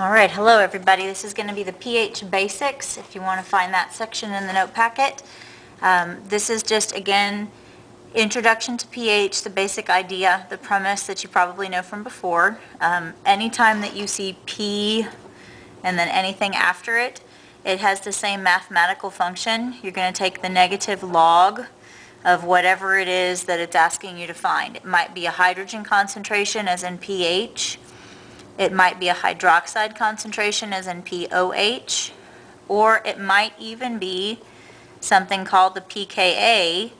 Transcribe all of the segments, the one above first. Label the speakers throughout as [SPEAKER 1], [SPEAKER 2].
[SPEAKER 1] All right, hello everybody. This is going to be the pH basics, if you want to find that section in the note packet. Um, this is just, again, introduction to pH, the basic idea, the premise that you probably know from before. Um, anytime that you see P and then anything after it, it has the same mathematical function. You're going to take the negative log of whatever it is that it's asking you to find. It might be a hydrogen concentration as in pH, it might be a hydroxide concentration as in POH, or it might even be something called the pKa,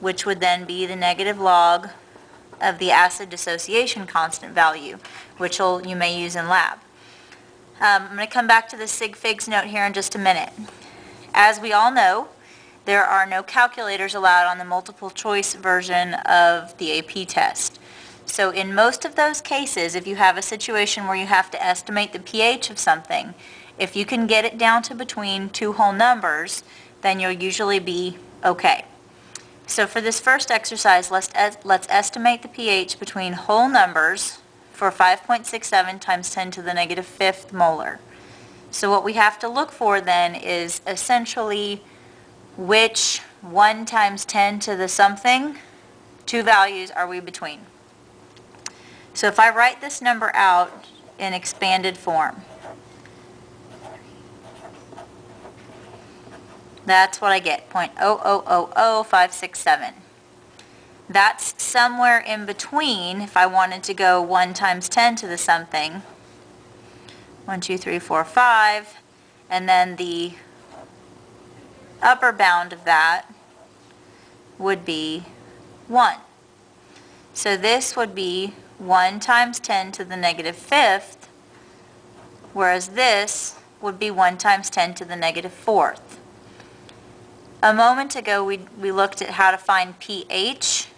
[SPEAKER 1] which would then be the negative log of the acid dissociation constant value, which you may use in lab. Um, I'm going to come back to the sig figs note here in just a minute. As we all know, there are no calculators allowed on the multiple choice version of the AP test. So in most of those cases, if you have a situation where you have to estimate the pH of something, if you can get it down to between two whole numbers, then you'll usually be okay. So for this first exercise, let's, let's estimate the pH between whole numbers for 5.67 times 10 to the negative fifth molar. So what we have to look for then is essentially which 1 times 10 to the something, two values are we between. So if I write this number out in expanded form, that's what I get, 0.0000567. That's somewhere in between, if I wanted to go 1 times 10 to the something, 1, 2, 3, 4, 5, and then the upper bound of that would be 1. So this would be 1 times 10 to the negative fifth, whereas this would be 1 times 10 to the negative fourth. A moment ago we, we looked at how to find pH.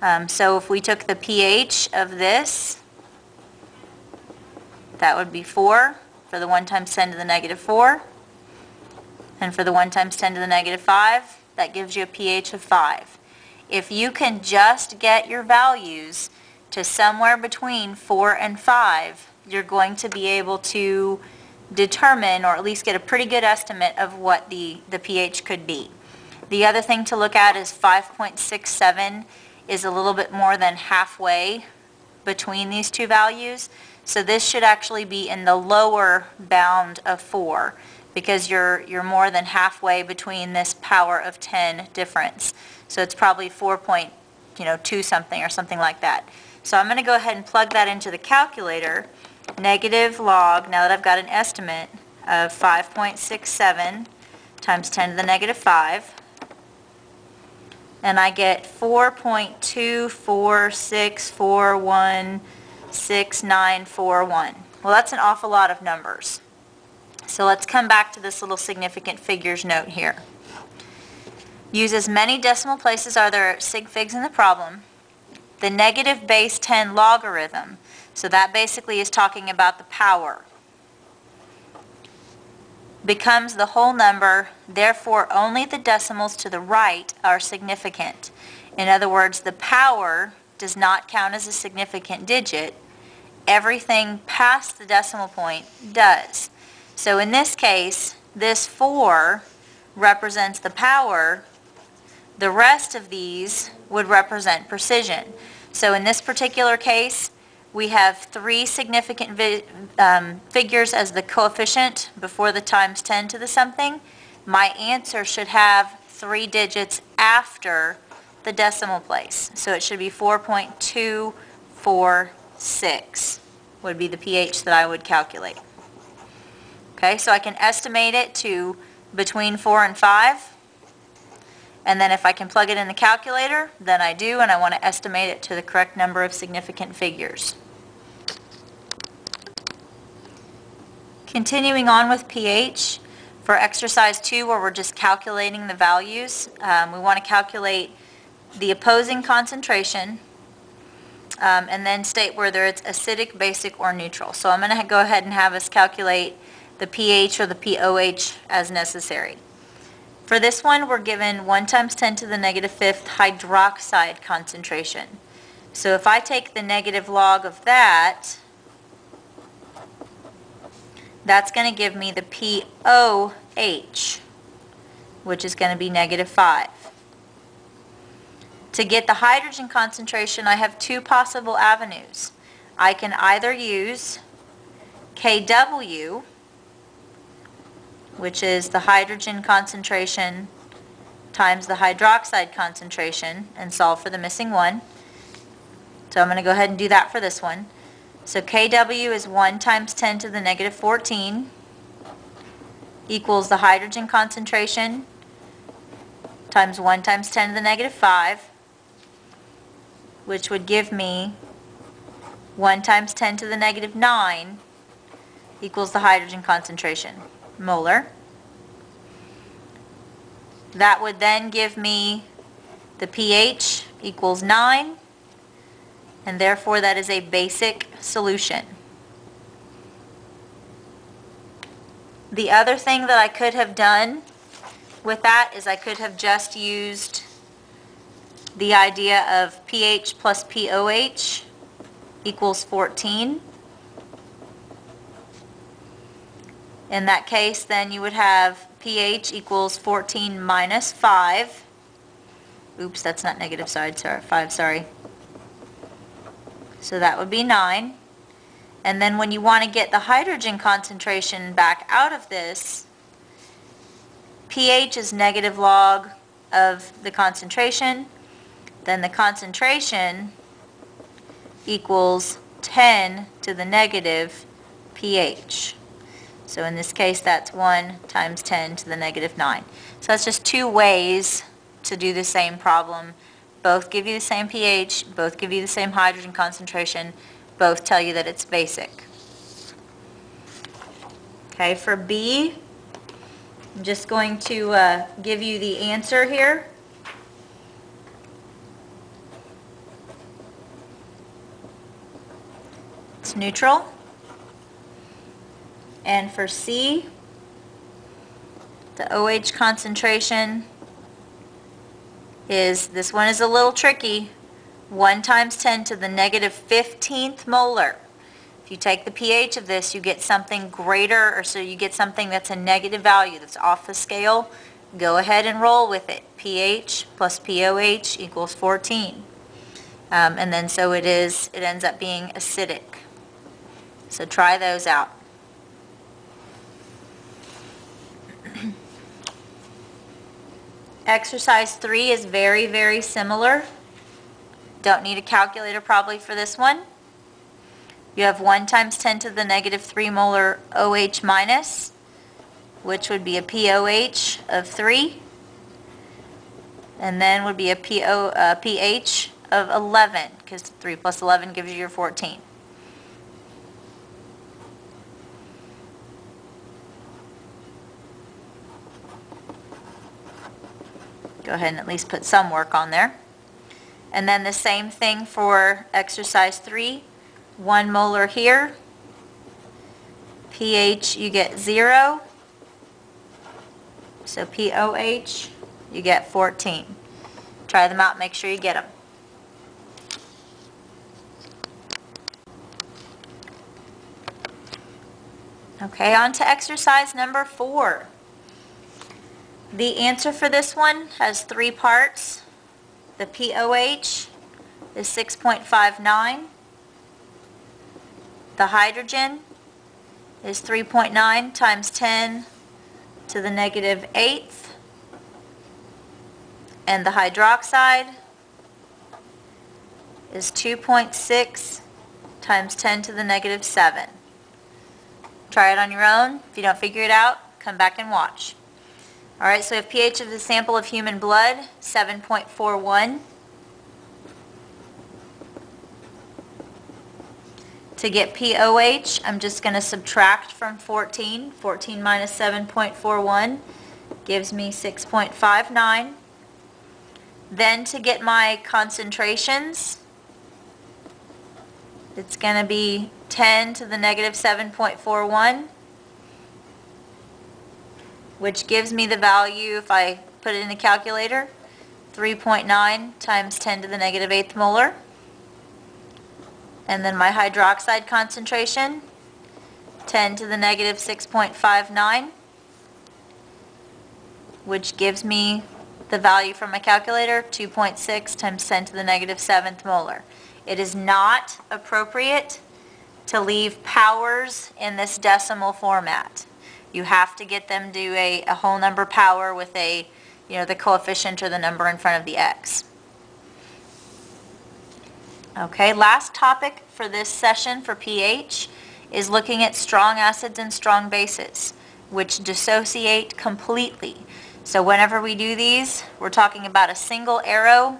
[SPEAKER 1] Um, so if we took the pH of this, that would be 4 for the 1 times 10 to the negative 4. And for the 1 times 10 to the negative 5, that gives you a pH of 5. If you can just get your values to somewhere between 4 and 5, you're going to be able to determine or at least get a pretty good estimate of what the, the pH could be. The other thing to look at is 5.67 is a little bit more than halfway between these two values. So this should actually be in the lower bound of 4 because you're, you're more than halfway between this power of 10 difference. So it's probably 4 point, you know, 2 something or something like that. So I'm going to go ahead and plug that into the calculator. Negative log, now that I've got an estimate of 5.67 times 10 to the negative 5. And I get 4.246416941. Well, that's an awful lot of numbers. So let's come back to this little significant figures note here. Use as many decimal places are there sig figs in the problem the negative base 10 logarithm. So that basically is talking about the power. Becomes the whole number, therefore only the decimals to the right are significant. In other words, the power does not count as a significant digit. Everything past the decimal point does. So in this case, this 4 represents the power. The rest of these would represent precision. So in this particular case, we have three significant um, figures as the coefficient before the times 10 to the something. My answer should have three digits after the decimal place. So it should be 4.246 would be the pH that I would calculate. Okay, so I can estimate it to between 4 and 5. And then if I can plug it in the calculator, then I do, and I want to estimate it to the correct number of significant figures. Continuing on with pH, for exercise 2 where we're just calculating the values, um, we want to calculate the opposing concentration um, and then state whether it's acidic, basic, or neutral. So I'm going to go ahead and have us calculate the pH or the pOH as necessary. For this one, we're given 1 times 10 to the negative fifth hydroxide concentration. So if I take the negative log of that, That's going to give me the POH, which is going to be negative 5. To get the hydrogen concentration, I have two possible avenues. I can either use KW, which is the hydrogen concentration times the hydroxide concentration, and solve for the missing one. So I'm going to go ahead and do that for this one. So KW is 1 times 10 to the negative 14 equals the hydrogen concentration times 1 times 10 to the negative 5, which would give me 1 times 10 to the negative 9 equals the hydrogen concentration, molar. That would then give me the pH equals 9, and therefore that is a basic solution. The other thing that I could have done with that is I could have just used the idea of pH plus POH equals 14. In that case, then you would have pH equals 14 minus 5. Oops, that's not negative side, sorry, 5, sorry. So that would be 9. And then when you want to get the hydrogen concentration back out of this, pH is negative log of the concentration. Then the concentration equals 10 to the negative pH. So in this case, that's 1 times 10 to the negative 9. So that's just two ways to do the same problem both give you the same pH, both give you the same hydrogen concentration, both tell you that it's basic. Okay, for B, I'm just going to uh, give you the answer here. It's neutral. And for C, the OH concentration is, this one is a little tricky, 1 times 10 to the negative 15th molar. If you take the pH of this, you get something greater, or so you get something that's a negative value, that's off the scale. Go ahead and roll with it. pH plus POH equals 14. Um, and then so it is, it ends up being acidic. So try those out. Exercise 3 is very, very similar. Don't need a calculator probably for this one. You have 1 times 10 to the negative 3 molar OH minus, which would be a POH of 3. And then would be a PO, uh, pH of 11, because 3 plus 11 gives you your 14. Go ahead and at least put some work on there. And then the same thing for exercise 3. 1 molar here. pH, you get 0. So POH, you get 14. Try them out, make sure you get them. Okay, on to exercise number 4. The answer for this one has three parts. The POH is 6.59. The hydrogen is 3.9 times 10 to the negative eighth. And the hydroxide is 2.6 times 10 to the negative 7. Try it on your own. If you don't figure it out, come back and watch. All right, so if pH of the sample of human blood, 7.41. To get POH, I'm just going to subtract from 14. 14 minus 7.41 gives me 6.59. Then to get my concentrations, it's going to be 10 to the negative 7.41 which gives me the value, if I put it in the calculator, 3.9 times 10 to the negative eighth molar. And then my hydroxide concentration 10 to the negative 6.59, which gives me the value from my calculator, 2.6 times 10 to the negative seventh molar. It is not appropriate to leave powers in this decimal format. You have to get them to a, a whole number power with a, you know, the coefficient or the number in front of the x. Okay, last topic for this session for pH is looking at strong acids and strong bases, which dissociate completely. So whenever we do these, we're talking about a single arrow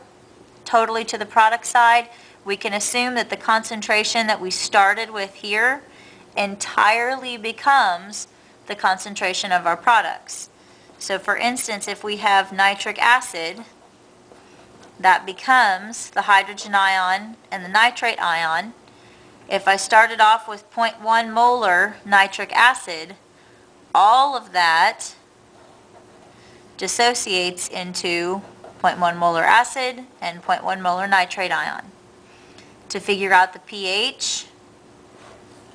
[SPEAKER 1] totally to the product side. We can assume that the concentration that we started with here entirely becomes the concentration of our products. So for instance, if we have nitric acid, that becomes the hydrogen ion and the nitrate ion. If I started off with 0.1 molar nitric acid, all of that dissociates into 0.1 molar acid and 0.1 molar nitrate ion. To figure out the pH,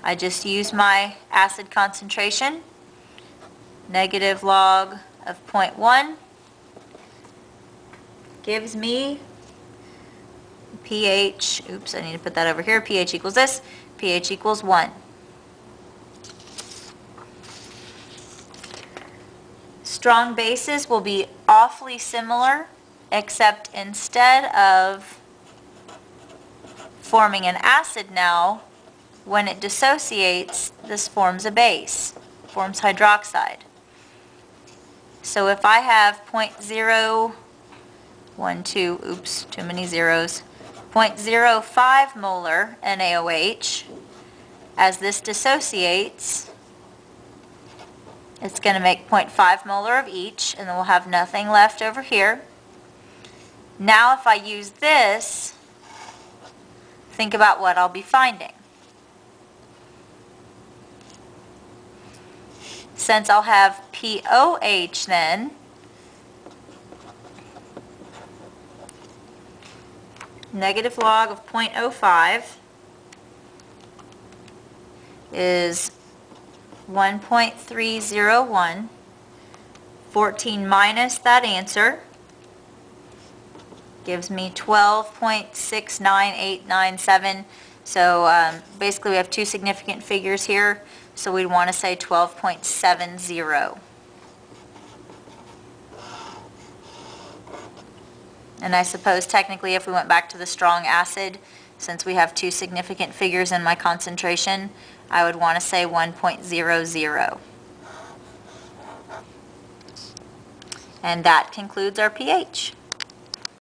[SPEAKER 1] I just use my acid concentration, negative log of 0.1 gives me pH, oops, I need to put that over here, pH equals this, pH equals 1. Strong bases will be awfully similar, except instead of forming an acid now, when it dissociates, this forms a base, forms hydroxide. So if I have 0.0, 1, 2, oops, too many zeros, 0.05 molar NaOH, as this dissociates, it's going to make 0.5 molar of each, and then we'll have nothing left over here. Now if I use this, think about what I'll be finding. Since I'll have POH then, negative log of 0.05 is 1.301. 14 minus that answer gives me 12.69897. So um, basically we have two significant figures here, so we'd want to say 12.70. And I suppose technically if we went back to the strong acid, since we have two significant figures in my concentration, I would want to say 1.00. And that concludes our pH.